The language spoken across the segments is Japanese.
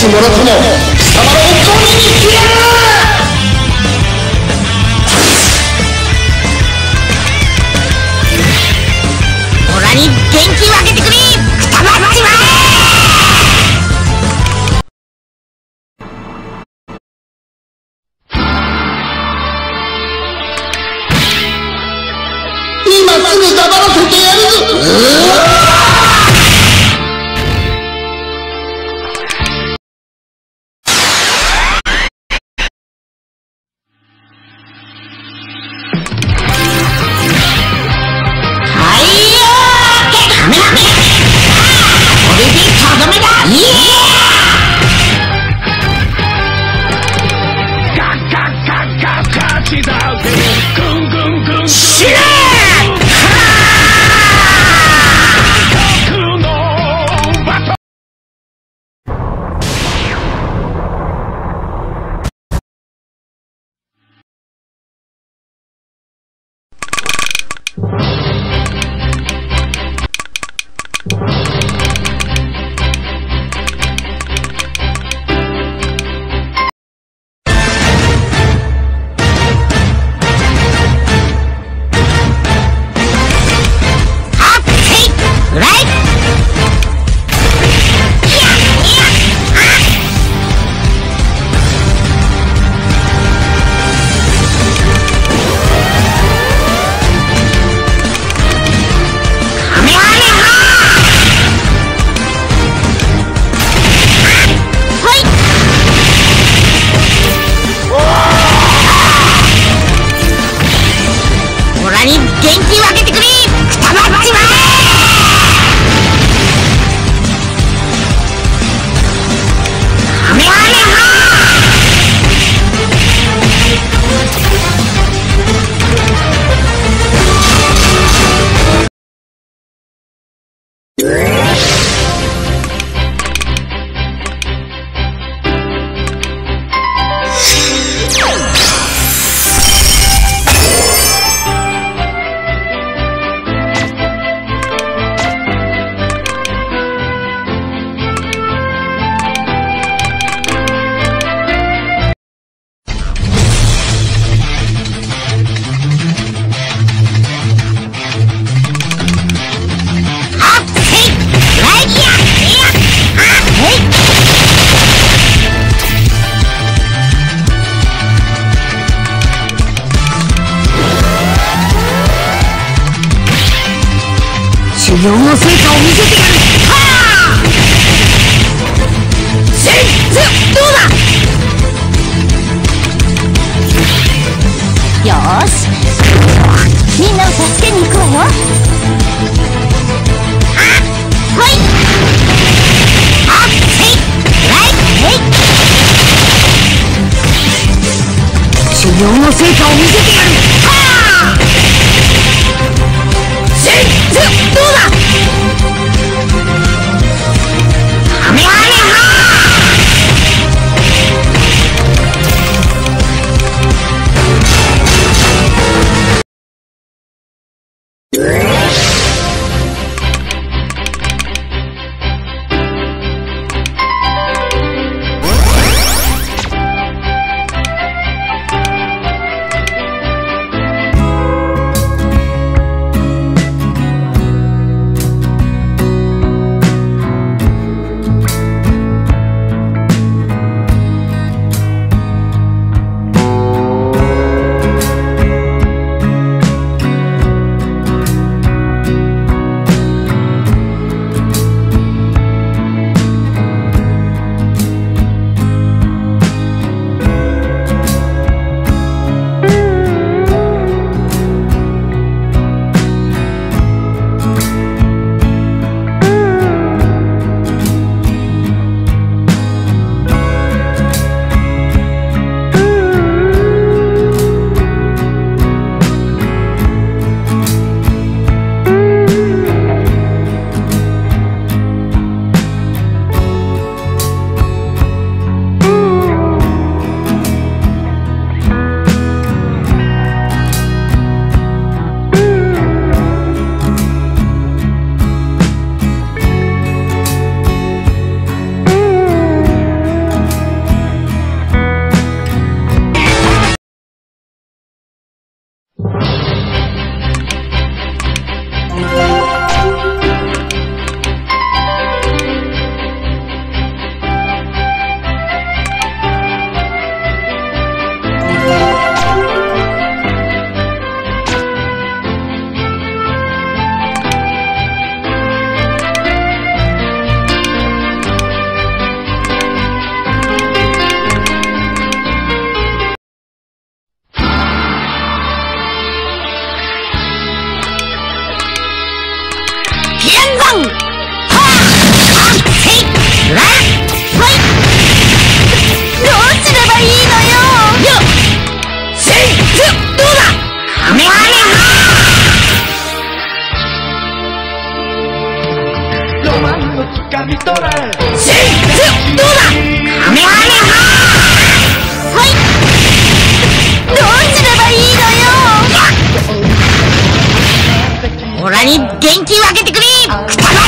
ちもも貴様に聞きやるに元気分けてに元気分けてくれくたばっちま修行の成果を見せてやる。はあせどうだ？よし。みんなを助けに行くわよ。あはい！を掴み取れ。せいどうだカメハメハはいどうすればいいのよオラに元気をあげてくれ。くたば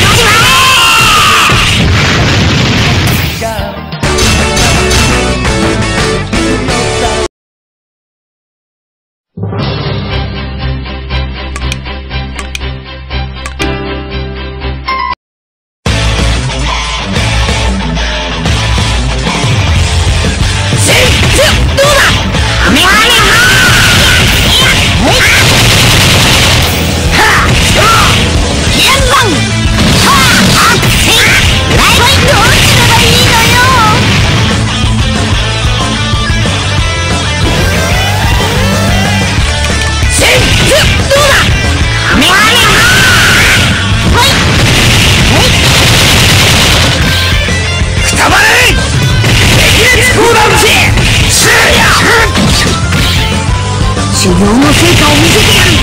修行の成果を見せてやる。